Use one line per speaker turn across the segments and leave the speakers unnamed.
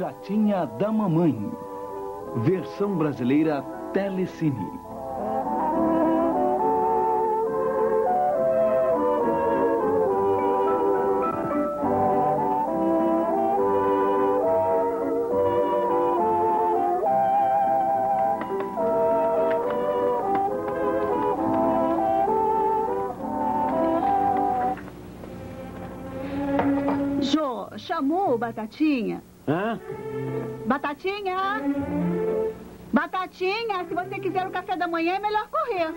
Piratinha da Mamãe. Versão brasileira Telecine.
chamou, Batatinha?
Hã?
Batatinha! Batatinha, se você quiser o café da manhã, é melhor correr.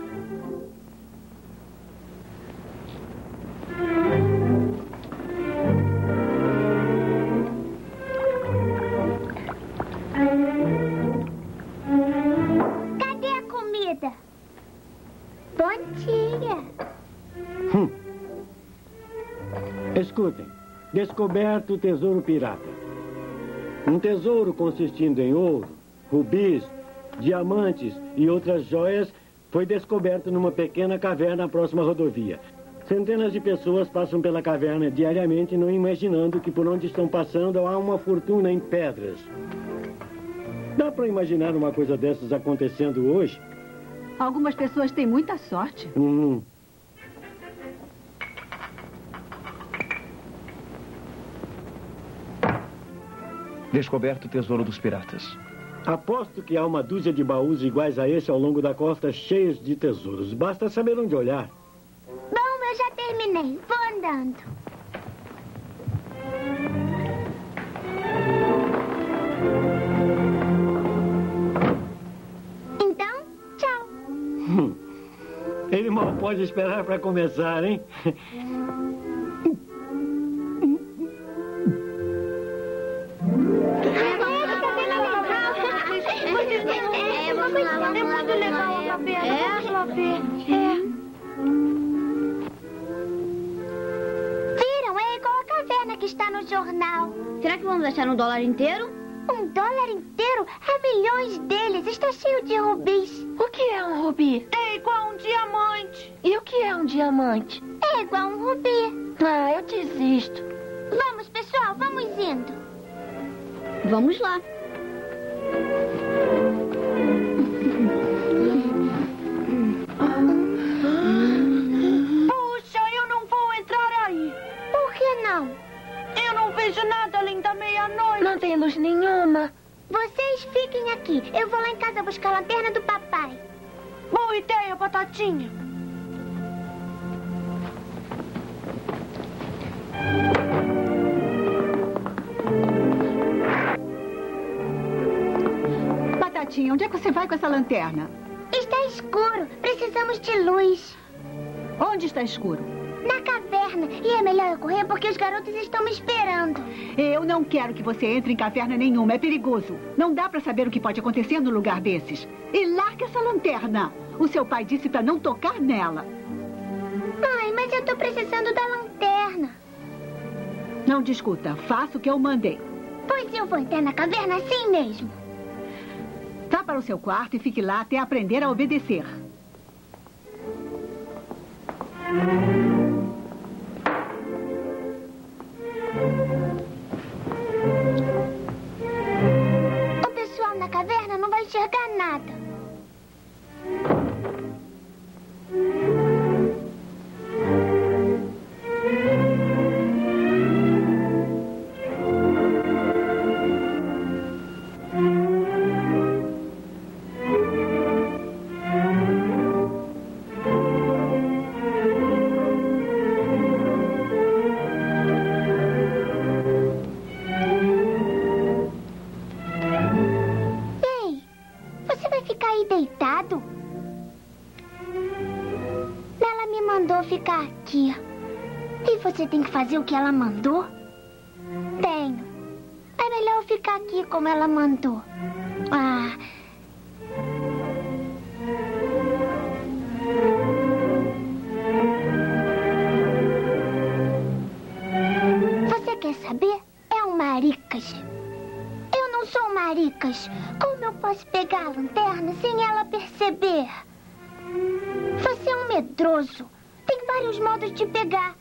Cadê a comida? Bom dia.
Hum. Escutem. Descoberto o tesouro pirata. Um tesouro consistindo em ouro, rubis, diamantes e outras joias foi descoberto numa pequena caverna próxima à rodovia. Centenas de pessoas passam pela caverna diariamente, não imaginando que por onde estão passando há uma fortuna em pedras. Dá para imaginar uma coisa dessas acontecendo hoje?
Algumas pessoas têm muita sorte.
Hum.
Descoberto o tesouro dos piratas.
Aposto que há uma dúzia de baús iguais a esse ao longo da costa cheios de tesouros. Basta saber onde olhar.
Bom, eu já terminei. Vou andando. Então, tchau.
Hum. Ele mal pode esperar para começar, hein?
Jornal.
Será que vamos achar um dólar inteiro?
Um dólar inteiro? Há milhões deles. Está cheio de rubis.
O que é um rubi?
É igual um diamante.
E o que é um diamante?
É igual um rubi.
Ah, eu desisto.
Vamos, pessoal, vamos indo.
Vamos lá.
Puxa, eu não vou entrar aí.
Por que não?
Eu não vejo nada além da meia-noite.
Não tem luz nenhuma.
Vocês fiquem aqui. Eu vou lá em casa buscar a lanterna do papai.
Boa ideia, Batatinha.
Batatinha, onde é que você vai com essa lanterna?
Está escuro. Precisamos de luz.
Onde está escuro?
Na caverna. E é melhor eu correr porque os garotos estão me esperando.
Eu não quero que você entre em caverna nenhuma. É perigoso. Não dá para saber o que pode acontecer no lugar desses. E larga essa lanterna. O seu pai disse para não tocar nela.
Mãe, mas eu tô precisando da lanterna.
Não discuta. Faça o que eu mandei.
Pois eu vou entrar na caverna assim mesmo.
Vá para o seu quarto e fique lá até aprender a obedecer.
Enxergar nada. Ela me mandou ficar aqui. E você tem que fazer o que ela mandou? Tenho. É melhor eu ficar aqui como ela mandou. Ah. Você quer saber? É um maricas. Maricas. Como eu posso pegar a lanterna sem ela perceber? Você é um medroso. Tem vários modos de pegar.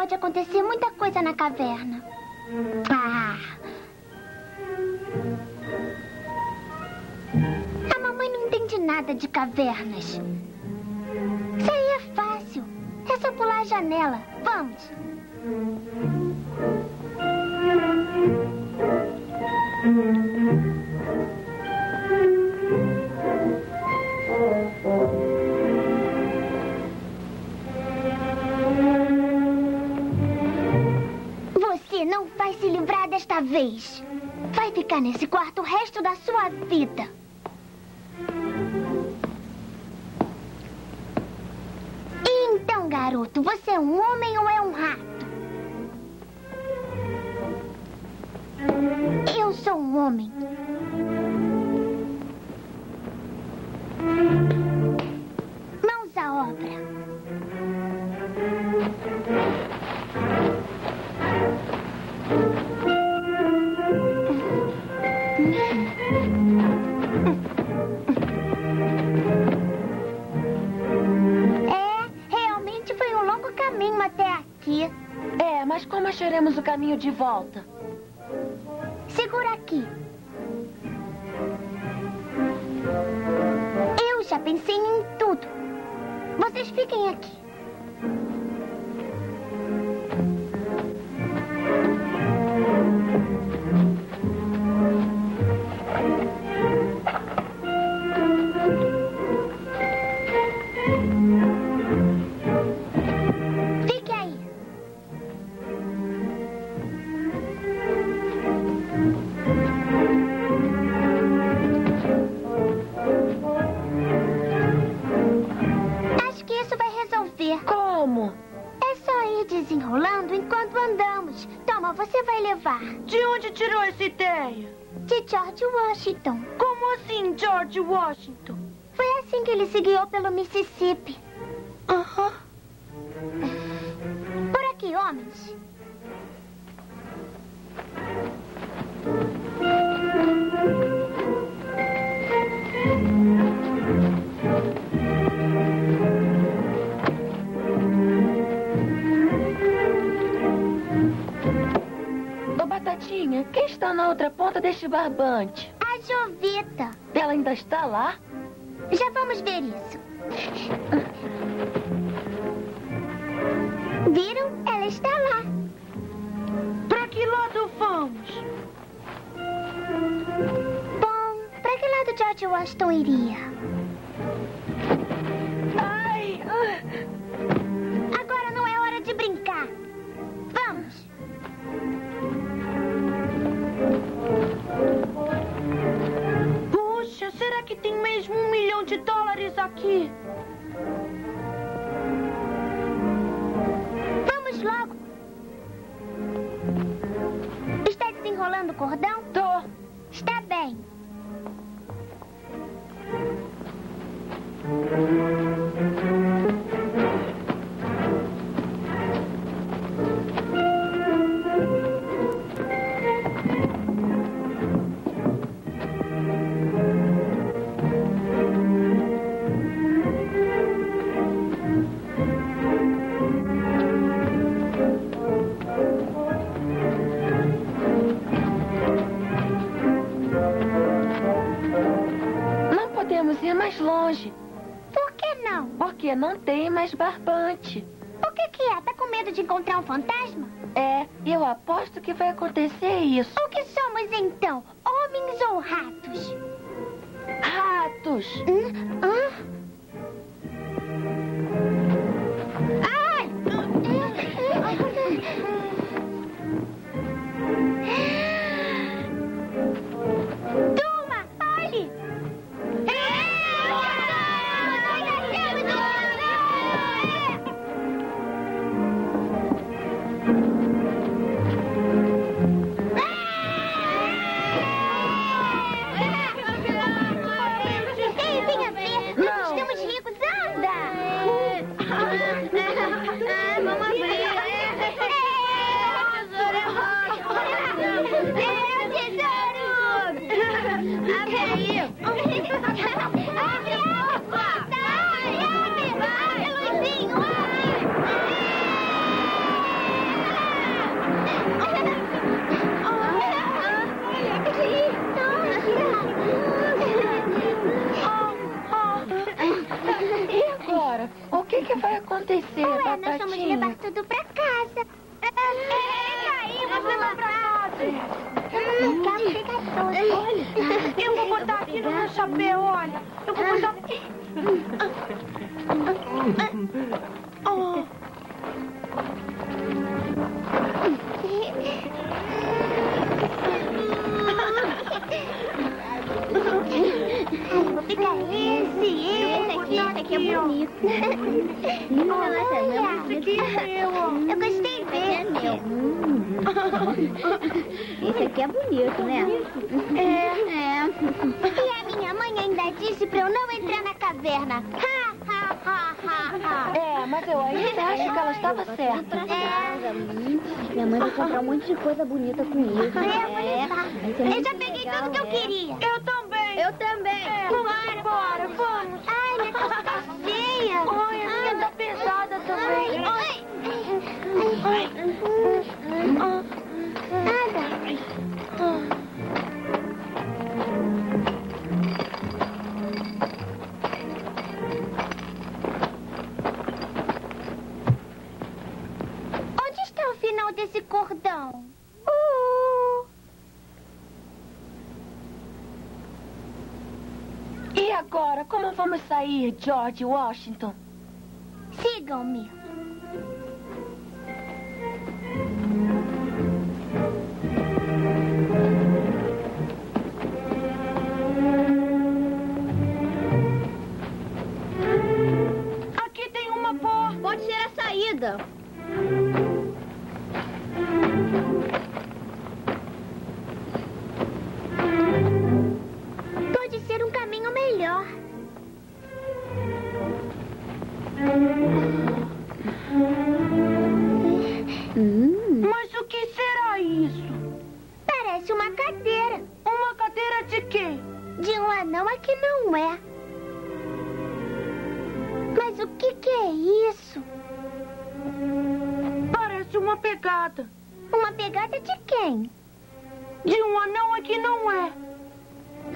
pode acontecer muita coisa na caverna. Ah! A mamãe não entende nada de cavernas. A janela. Vamos. Você não vai se livrar desta vez. Vai ficar nesse quarto o resto da sua vida. É um homem
de volta?
Enquanto andamos. Toma, você vai levar.
De onde tirou essa ideia?
De George Washington.
Como assim, George Washington?
Foi assim que ele se guiou pelo Mississippi.
Aham.
Por aqui, homens.
Batatinha, quem está na outra ponta deste barbante?
A Jovita.
Ela ainda está lá?
Já vamos ver isso. Viram? Ela está lá.
Pra que lado vamos?
Bom, para que lado George Washington iria?
Que tem mesmo um milhão de dólares aqui?
Vamos logo. Está desenrolando o cordão?
Tô.
Está bem.
Não tem mais barbante.
O que, que é? Tá com medo de encontrar um fantasma?
É, eu aposto que vai acontecer isso.
O que somos então? Homens ou ratos?
Ratos!
Hã? Hã?
acontecer,
Ué,
Batatinha?
nós vamos levar tudo pra casa. Peraí, você não pra casa. Olha,
eu vou botar aqui no meu chapéu, olha.
Pegar esse, esse aqui, é bonito.
Nossa,
Esse aqui é meu,
eu gostei.
Esse aqui é bonito, né?
É.
É.
E a minha mãe ainda disse pra eu não entrar na caverna. Ha, ha, ha, ha, ha.
É, mas eu ainda acho que ela estava certa.
Hum, Minha mãe vai comprar um monte de coisa bonita com isso.
É, vou levar.
vai ser
Eu já peguei tudo que eu
é.
queria.
Eu também.
Eu também.
É, vamos embora, vamos.
Ai,
pesada também.
Ai, ai. Nada. Onde está o final desse cordão? Uh!
E agora, como vamos sair, George Washington?
A saída.
Pode ser um caminho melhor.
Hum.
Mas o que será isso?
Parece uma cadeira.
Uma cadeira de quê?
De um anão aqui não é. Mas o que, que é isso?
Parece uma pegada.
Uma pegada de quem?
De um anão aqui não é.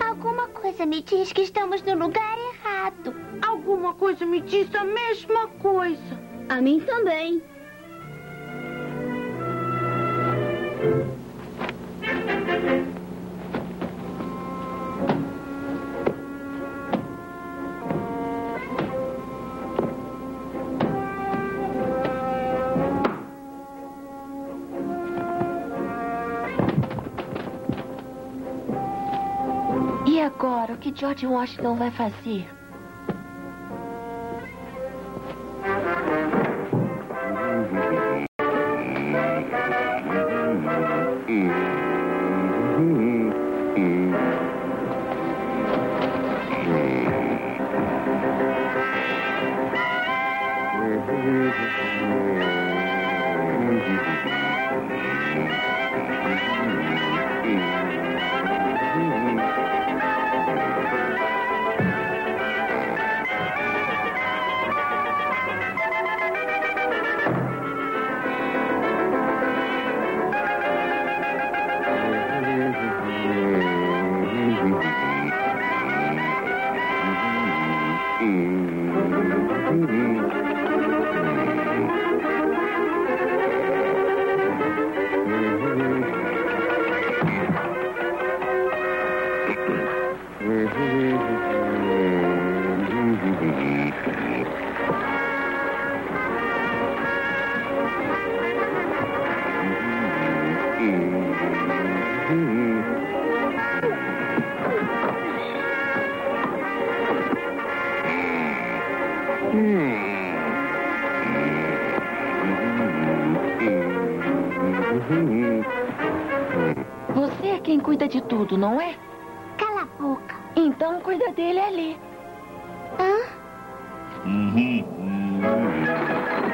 Alguma coisa me diz que estamos no lugar errado.
Alguma coisa me diz a mesma coisa.
A mim também.
Agora, o que George Washington vai fazer? Você é quem cuida de tudo, não é? Então cuida dele ali.
Hã?